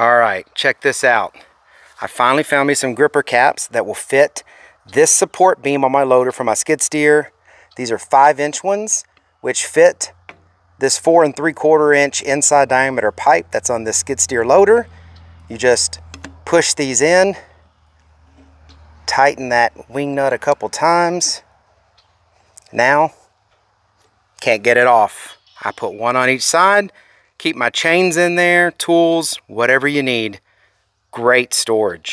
All right, check this out. I finally found me some gripper caps that will fit this support beam on my loader for my skid steer. These are five inch ones, which fit this four and three quarter inch inside diameter pipe that's on this skid steer loader. You just push these in, tighten that wing nut a couple times. Now, can't get it off. I put one on each side, keep my chains in there, tools, whatever you need. Great storage.